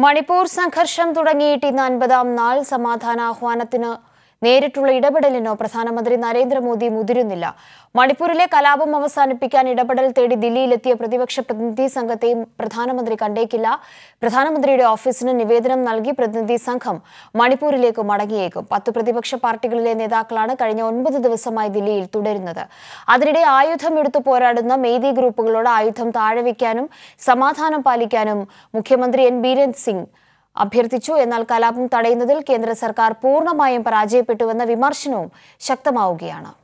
മണിപ്പൂർ സംഘർഷം തുടങ്ങിയിട്ട് ഇന്ന് അൻപതാം നാൾ സമാധാന ആഹ്വാനത്തിന് നേരിട്ടുള്ള ഇടപെടലിനോ പ്രധാനമന്ത്രി നരേന്ദ്രമോദി മുതിരുന്നില്ല. മണിപ്പൂരിലെ കലാപം അവസാനിപ്പിക്കാൻ ഇടപെടൽ തേടി ദില്ലിയിലെത്തിയ പ്രതിപക്ഷ പ്രതിനിധി സംഘത്തെയും പ്രധാനമന്ത്രി കണ്ടേക്കില്ല. പ്രധാനമന്ത്രിയുടെ ഓഫീസിന് നിവേദനം നൽകി പ്രതിനിധി സംഘം മണിപ്പൂരിലേക്ക് മടങ്ങിയേക്കും. പത്ത് പ്രതിപക്ഷ പാർട്ടികളിലെ നേതാക്കളാണ് കഴിഞ്ഞ ഒൻപത് ദിവസമായി ദില്ലിയിൽ തുടരുന്നത്. അതിനിടെ ആയുധം എടുത്തു പോരാടുന്ന മെയ്തി ഗ്രൂപ്പുകളോട് ആയുധം താഴെ വയ്ക്കാനും സമാധാനം പാലിക്കാനും മുഖ്യമന്ത്രി എൻ. ബീരൻ സിംഗ് അഭ്യർത്ഥിച്ചു. എന്നാൽ കലാപം തടയുന്നതിൽ കേന്ദ്ര സർക്കാർ പൂർണമായും പരാജയപ്പെട്ടുവെന്ന വിമർശനവും ശക്തമാവുകയാണ്.